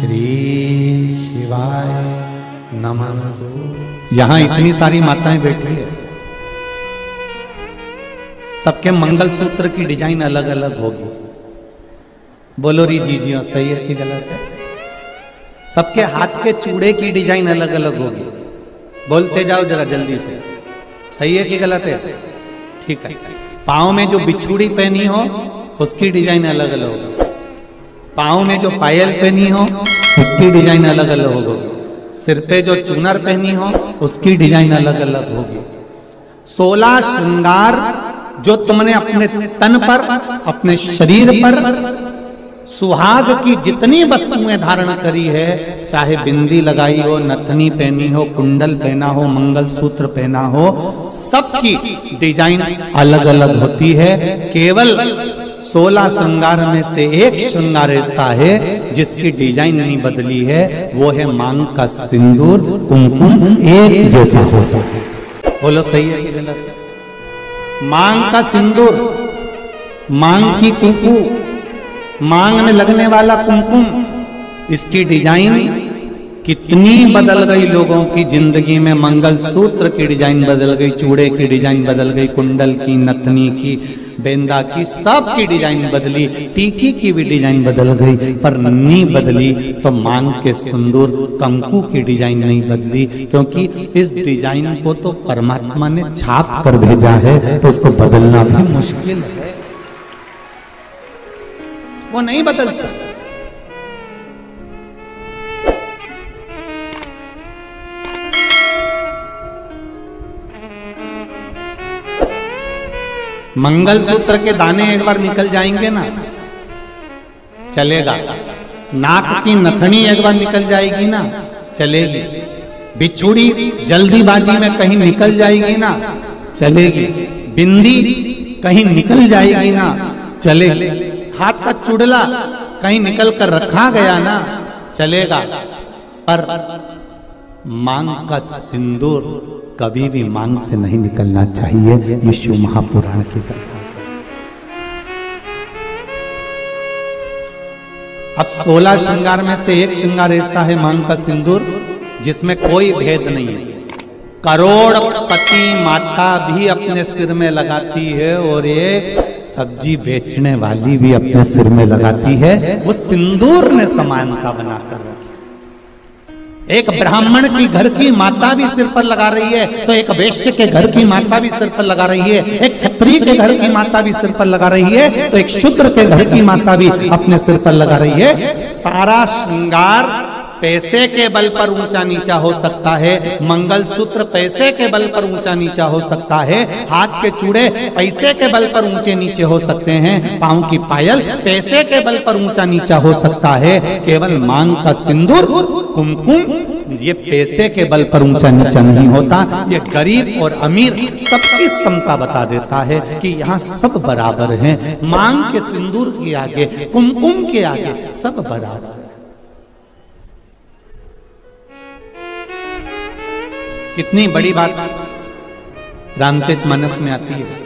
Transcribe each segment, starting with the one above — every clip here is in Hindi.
श्री शिवाय नमस्तु। यहाँ इतनी सारी माताएँ बैठी है। सबके मंगल सूत्र की डिज़ाइन अलग अलग होगी। बोलो री जी जी सही है कि गलत है? सबके हाथ के चूड़े की डिज़ाइन अलग अलग होगी। बोलते जाओ जरा जल्दी से। सही है कि गलत है? ठीक है। पाँव में जो बिछुड़ी पहनी हो, उसकी डिज़ाइन अलग अलग होगी। पाँव में जो पायल पहनी हो, उसकी डिज़ाइन अलग अलग होगी। सिर पे जो चुनर पहनी हो, उसकी डिज़ाइन अलग अलग होगी। सोलह श्रृंगार जो तुमने अपने तन पर, अपने शरीर पर, सुहाग की जितनी वस्तुएँ धारण करी है, चाहे बिंदी लगाई हो, नथनी पहनी हो, कुंडल पहना हो मंगल सूत्र पहना हो, सबकी डिज़ाइन अलग अलग होती है। केवल सोलह श्रृंगार में से एक श्रृंगार ऐसा है, जिसकी डिज़ाइन नहीं बदली है, वो है मांग का सिंदूर, कुमकुम एक जैसा होता है। बोलो, सही है कि गलत मांग का सिंदूर, मांग की कुकू, मांग में लगने वाला कुमकुम, इसकी डिज़ाइन कितनी बदल गई लोगों की ज़िंदगी में मंगल सूत्र की डिज़ाइन बदल गई, चूड़े की डिज़ाइन बदल गई, कुंडल की, नथनी की, बेंदा की, सब की डिज़ाइन बदली, टीकी की भी डिज़ाइन बदल गई, पर नहीं बदली तो मांग के सिंदूर कंकु की डिज़ाइन नहीं बदली, क्योंकि इस डिज़ाइन को तो परमात्मा ने छाप कर भेजा है तो उसको बदलना भी मुश्किल है। वो नहीं बदल सकता। मंगल सूत्र के दाने एक बार निकल जाएँगे ना? चलेगा। नाक की नथनी एक बार निकल जाएगी ना? चलेगी। बिछुड़ी जल्दीबाजी में कहीं निकल जाएगी ना? चलेगी। बिंदी कहीं निकल जाएगी ना? चलेगी। हाथ का चुड़ला कहीं निकल कर रखा गया ना? चलेगा। पर मांग का सिंदूर कभी भी मांग से नहीं निकलना चाहिए। ये शिव महापुराण की कथा। अब सोलह श्रृंगार में से एक श्रृंगार ऐसा है मांग का सिंदूर, जिसमें कोई भेद नहीं है। करोड़पति माता भी अपने सिर में लगाती है और एक सब्ज़ी बेचने वाली भी अपने सिर में लगाती है। वो सिंदूर ने समानता बनाकर रखी। एक ब्राह्मण की घर की माता भी सिर पर लगा रही है तो एक वैश्य के घर की माता भी सिर पर लगा रही है, एक छत्री के घर की माता भी सिर पर लगा रही है तो एक शूद्र के घर की माता भी अपने सिर पर लगा रही है। सारा श्रृंगार पैसे के बल पर ऊँचा नीचा हो सकता है मंगल सूत्र पैसे के बल पर ऊँचा नीचा हो सकता है, हाथ के चूड़े पैसे के बल पर ऊँचे नीचे हो सकते हैं, पाँव की पायल पैसे के बल पर ऊँचा नीचा हो सकता है, केवल मांग का सिंदूर, कुमकुम, ये पैसे के बल पर ऊँचा नीचा नहीं होता, ये गरीब और अमीर सबकी समता बता देता है कि यहाँ सब बराबर हैं, मांग के सिंदूर के आगे, कुमकुम के आगे सब बराबर कितनी बड़ी बात रामचरित मानस में आती है।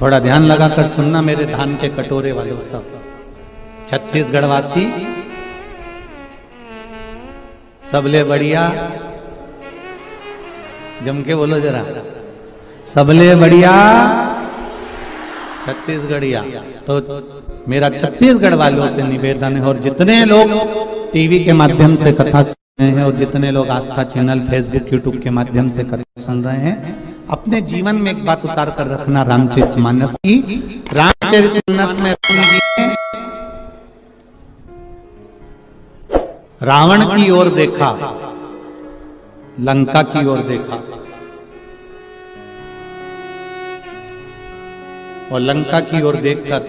थोड़ा ध्यान लगाकर सुनना मेरे धान के कटोरे वालों सब। छत्तीसगढ़ वासी सबले बढ़िया जम के बोलो जरा। सबले बढ़िया, छत्तीसगढ़िया। तो मेरा छत्तीसगढ़ वालों से निवेदन है और जितने लोग टीवी के माध्यम से कथा हैं और जितने लोग आस्था चैनल फेसबुक यूट्यूब के माध्यम से कथा सुन रहे हैं, अपने जीवन में एक बात उतार कर रखना रामचरित मानस की। रामचरित मानस में राम जी ने रावण की ओर देखा, लंका की ओर देखा। और लंका की ओर देखकर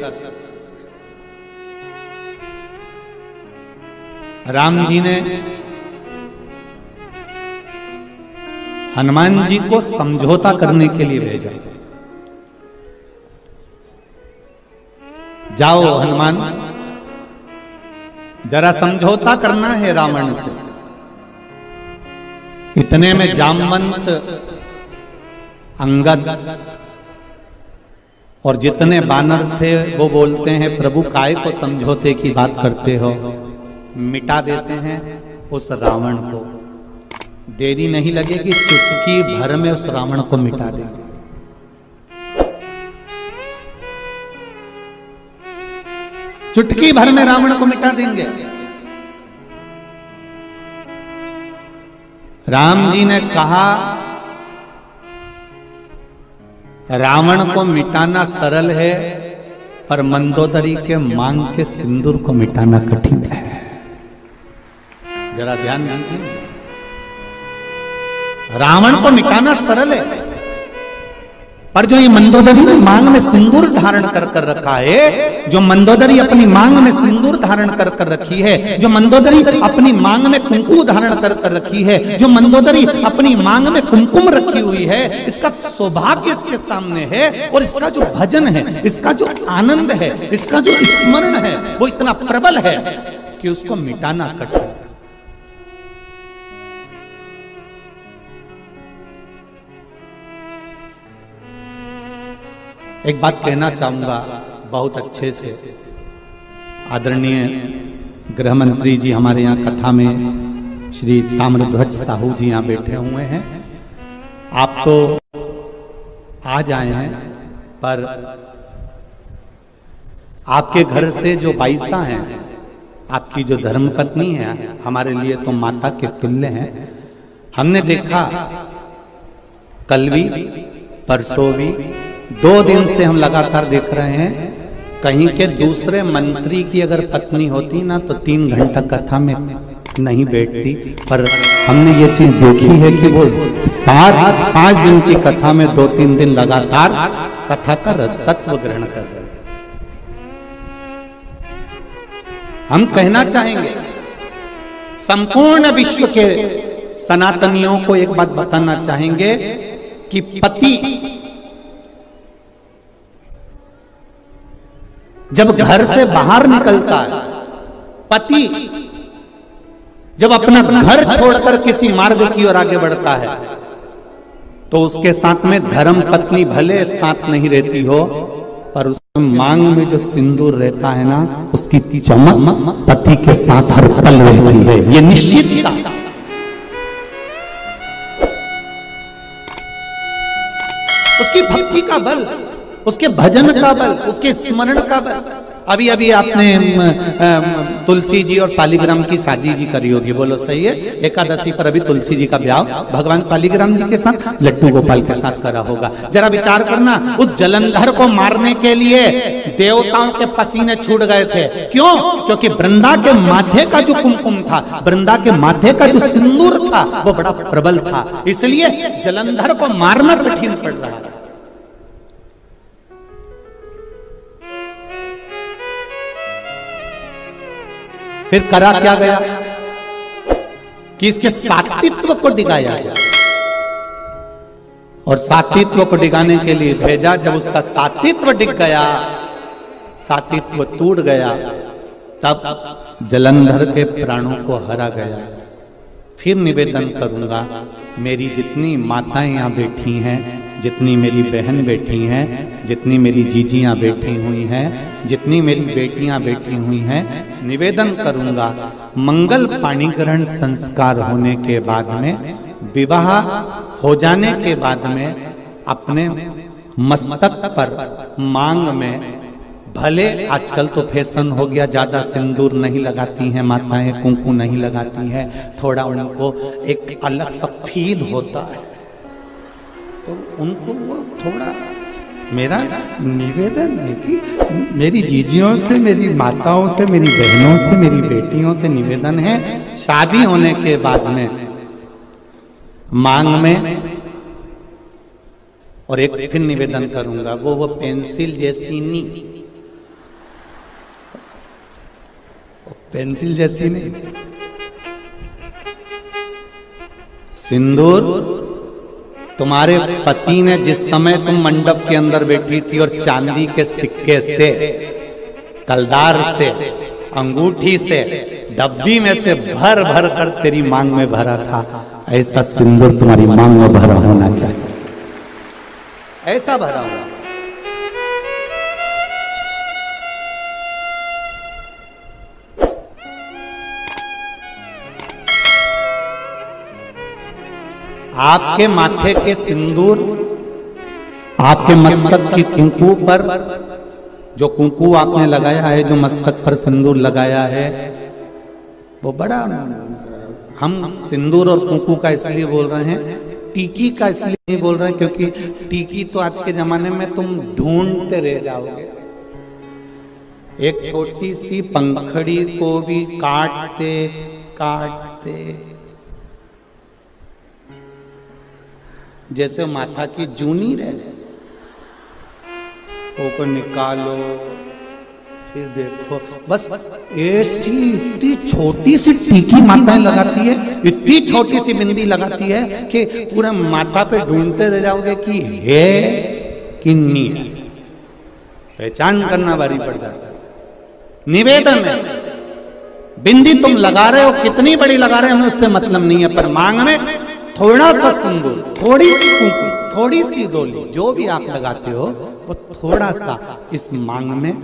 राम जी ने हनुमान जी को समझौता करने के लिए भेजा। जाओ हनुमान, जरा समझौता करना है रावण से। इतने में जामवंत, अंगद, और जितने बानर थे, वो बोलते हैं, प्रभु काय को समझौते की बात करते हो? मिटा देते हैं उस रावण को। देरी नहीं लगेगी, चुटकी भर में उस रावण को मिटा देंगे। चुटकी भर में रावण को मिटा देंगे। राम जी ने कहा, रावण को मिटाना सरल है, पर मंदोदरी के मांग के सिंदूर को मिटाना कठिन है। जरा ध्यान दीजिए। रावण को मिटाना सरल है। पर जो ये मंदोदरी ने मांग में सिंदूर धारण कर कर रखा है, जो मंदोदरी अपनी मांग में सिंदूर धारण कर कर रखी है, जो मंदोदरी अपनी मांग में कुंकु धारण कर कर रखी है, जो मंदोदरी अपनी मांग में कुमकुम रखी हुई है, इसका सौभाग्य इसके सामने है और इसका जो भजन है, इसका जो आनंद है, इसका जो स्मरण है, वो इतना प्रबल है कि उसको मिटाना कठिन एक बात कहना चाहूँगा बहुत अच्छे से। आदरणीय गृह मंत्री जी हमारे यहाँ कथा में श्री ताम्रध्वज साहू जी यहाँ बैठे हुए हैं। आप तो आ जाए हैं, पर आपके घर से जो बाईसा हैं, आपकी जो धर्मपत्नी है, हमारे लिए तो माता के तुल्य हैं। हमने देखा कल भी परसों भी दो दिन से हम लगातार देख रहे हैं, कहीं के दूसरे मंत्री की अगर पत्नी होती ना तो तीन घंटा कथा में नहीं बैठती। पर हमने ये चीज़ देखी है कि वो सात, पाँच दिन की कथा में दो तीन दिन लगातार कथा का रस तत्व ग्रहण कर रहे हम कहना चाहेंगे, संपूर्ण विश्व के सनातनियों को एक बात बताना चाहेंगे कि पति जब घर से बाहर निकलता है पति जब अपना घर छोड़कर किसी मार्ग की ओर आगे बढ़ता है। तो उसके साथ में धर्म पत्नी भले साथ नहीं रहती हो पर उस मांग में जो सिंदूर रहता है ना उसकी चमक पति के साथ हर पल रहती है। ये निश्चितता। उसकी भक्ति का बल उसके भजन का बल उसके स्मरण का बल अभी अभी आपने तुलसी जी और सालिग्राम की शादी जी करी होगी बोलो सही है। एकादशी पर अभी तुलसी जी का ब्याह भगवान सालिग्राम जी के साथ लड्डू गोपाल के साथ करा होगा। जरा विचार करना उस जलंधर को मारने के लिए देवताओं के पसीने छूट गए थे। क्यों? क्योंकि वृंदा के माथे का जो कुमकुम था वृंदा के माथे का जो सिंदूर था वो बड़ा प्रबल था। इसलिए जलंधर को मारना कठिन पड़ रहा था फिर करा क्या गया? कि इसके सातित्व को डिगाया जाए। और सातित्व को डिगाने के लिए भेजा, जब उसका सातित्व डिग गया, सातित्व टूट गया, तब जलंधर के प्राणों को हरा गया। फिर निवेदन करूँगा, मेरी जितनी माताएँ यहाँ बैठी हैं जितनी मेरी बहन बैठी हैं, जितनी मेरी जीजियाँ बैठी हुई हैं, जितनी मेरी बेटियाँ बैठी हुई हैं, निवेदन करूँगा, मंगल पाणीग्रहण संस्कार होने के बाद में, विवाह हो जाने के बाद में, अपने मस्तक पर मांग में, भले आजकल तो फ़ैशन हो गया, ज़्यादा सिंदूर नहीं लगाती हैं माताएँ कुंकू नहीं लगाती हैं, थोड़ा उनको एक अलग सा फील होता है। तो उनको वो थोड़ा मेरा निवेदन है कि मेरी जीजियों से, मेरी माताओं से, मेरी बहनों से, मेरी बेटियों से निवेदन है, शादी होने के बाद में मांग में और एक फिर निवेदन करूँगा, वो वो पेंसिल जैसी नहीं। पेंसिल जैसी नहीं। सिंदूर तुम्हारे पति ने जिस समय तुम मंडप के अंदर बैठी थी और चांदी के सिक्के से, कलदार से, अंगूठी से, डब्बी में से भर भर कर तेरी मांग में भरा था, ऐसा सिंदूर तुम्हारी मांग में भरा होना चाहिए। ऐसा भरा होना चाहिए। आपके माथे के सिंदूर, आपके मस्तक की कुंकू पर, जो कुंकू आपने लगाया है, जो मस्तक पर सिंदूर लगाया है, वो बड़ा, हम सिंदूर और कुंकू का इसलिए बोल रहे हैं, टीकी का इसलिए नहीं बोल रहे हैं, क्योंकि टीकी तो आज के जमाने में तुम ढूंढते रह जाओगे। एक छोटी सी पंखड़ी को भी काटते काटते जैसे माथा की जूनी रहे को निकालो, फिर देखो। बस ऐसी इतनी छोटी सी टीकी माताएँ लगाती है, इतनी छोटी सी बिंदी लगाती है कि पूरा माथा पे ढूंढते रह जाओगे कि है कि नहीं है। पहचान करना भारी पड़ जाता है। निवेदन है, बिंदी तुम लगा रहे हो, कितनी बड़ी लगा रहे हो हमें उससे मतलब नहीं है, पर मांग में थोड़ा सा सिंदूर, थोड़ी सी कुंकू थोड़ी सी डोली, जो भी आप लगाते हो, वो थोड़ा सा इस मांग में